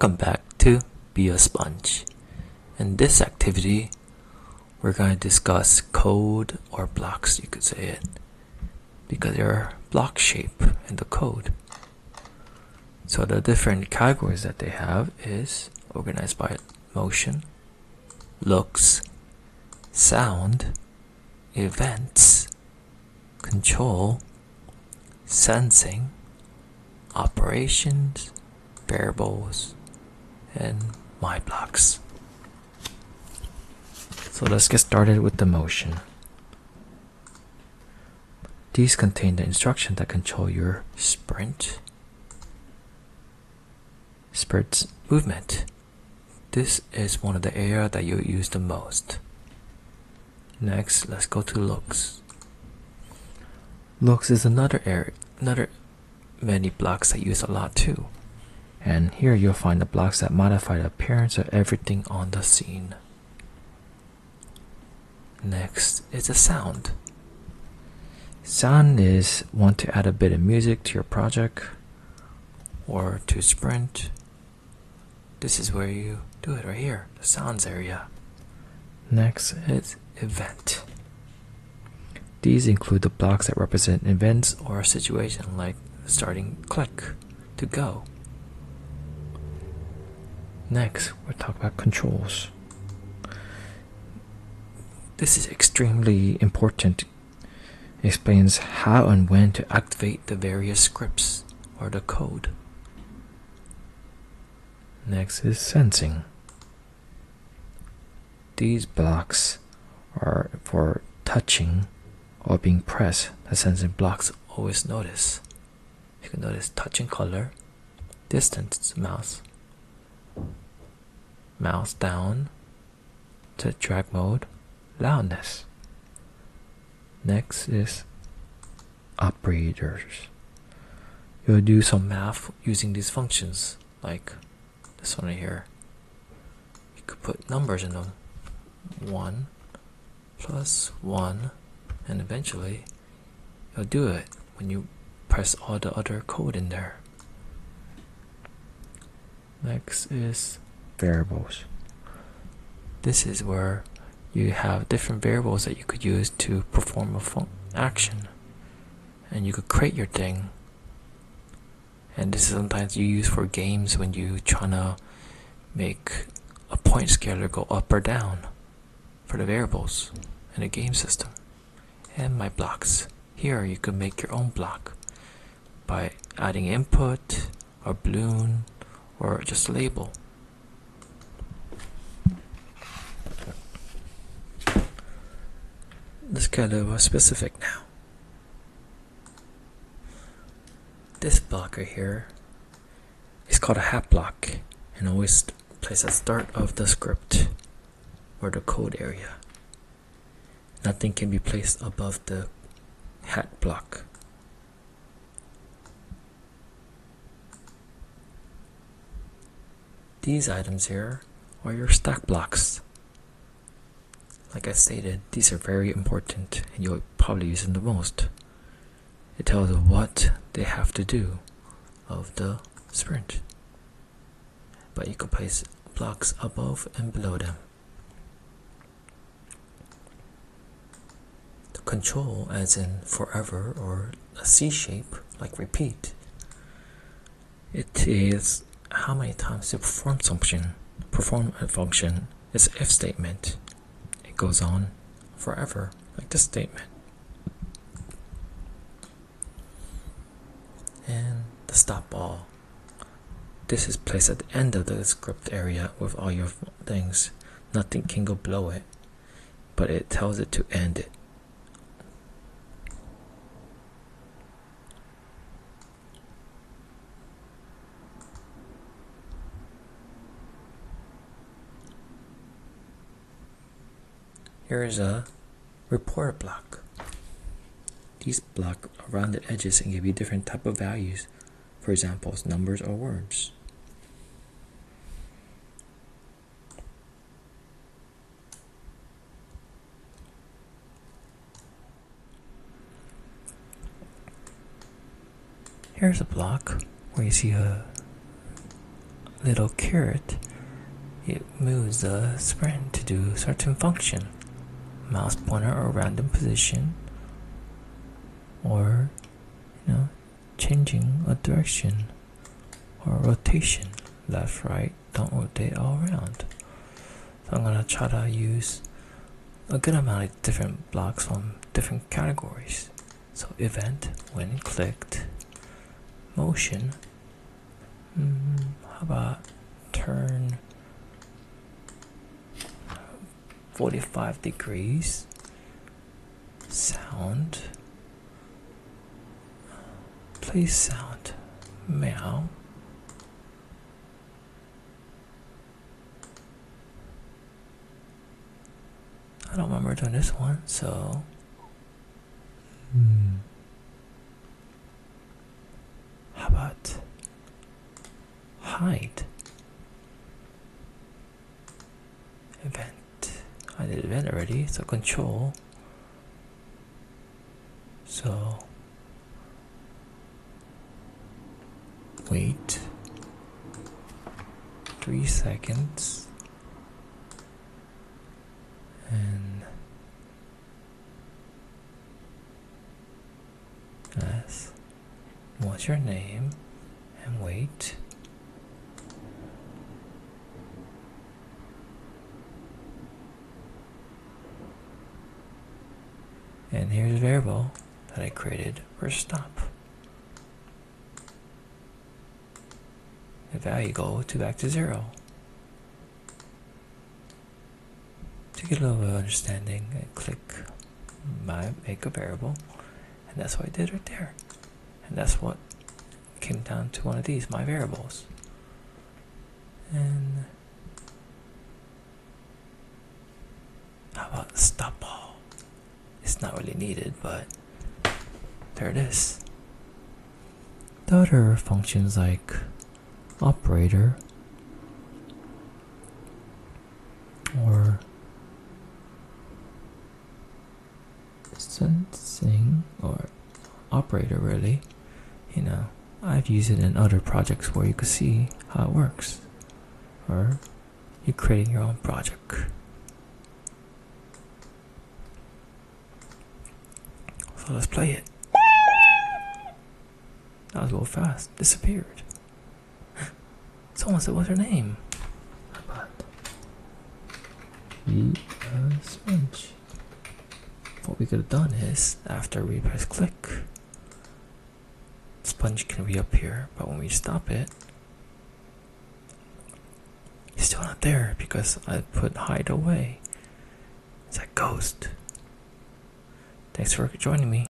Welcome back to Bee a Sponge. In this activity, we're going to discuss code or blocks, you could say it, because there are block shape in the code. So the different categories that they have is organized by motion, looks, sound, events, control, sensing, operations, variables, and my blocks. So let's get started with the motion. These contain the instructions that control your sprite, sprite movement. This is one of the areas that you use the most. Next, let's go to looks. Looks is another area, another many blocks that use a lot too. And here you'll find the blocks that modify the appearance of everything on the scene. Next is a sound. Sound is want to add a bit of music to your project or to sprite. This is where you do it right here, the sounds area. Next is event. These include the blocks that represent events or a situation like starting click to go. Next, we'll talk about controls. This is extremely important. It explains how and when to activate the various scripts or the code. Next is sensing. These blocks are for touching or being pressed. The sensing blocks always notice. You can notice touching color, distance mouse, mouse down to drag mode, loudness. Next is operators. You'll do some math using these functions, like this one right here. You could put numbers in them. 1 plus 1, and eventually you'll do it when you press all the other code in there. Next is variables. This is where you have different variables that you could use to perform a action. And you could create your thing. And this is sometimes you use for games when you trying to make a point scalar go up or down for the variables in a game system. And my blocks. Here you could make your own block by adding input or balloon or just label. A little specific now. This block right here is called a hat block and always placed at start of the script or the code area. Nothing can be placed above the hat block. These items here are your stack blocks. Like I stated, these are very important and you'll probably use them the most. It tells what they have to do of the sprite. But you can place blocks above and below them. The control, as in forever or a C shape, like repeat, it is how many times the perform perform a function is if statement. Goes on forever, like this statement. And the stop all. This is placed at the end of the script area with all your things. Nothing can go below it, but it tells it to end it. Here is a report block. These block around the edges and give you different type of values, for example, numbers or words. Here's a block where you see a little caret, it moves the sprite to do a certain function. Mouse pointer or random position, or you know, changing a direction or rotation, left, right, don't rotate all around. So I'm gonna try to use a good amount of different blocks from different categories. So event when clicked, motion. Mm, how about turn 45 degrees? Sound. Play sound. Meow. I don't remember doing this one, so. Hmm. How about hide? Event. I did event already, so control. So wait. Three seconds. And yes what's your name? And wait and here's a variable that I created for stop. The value go to back to zero to get a little bit of understanding I click my make a variable and that's what I did right there. And that's what came down to one of these my variables. And how about stop not really needed but there it is. The other functions like operator or sensing or operator really. You know I've used it in other projects where you can see how it works. Or you're creating your own project so let's play it. That was a little fast. Disappeared. Someone said what's her name? Sponge what we could have done is after we press click sponge can reappear. But when we stop it it's still not there because I put hide away. It's like ghost thanks for joining me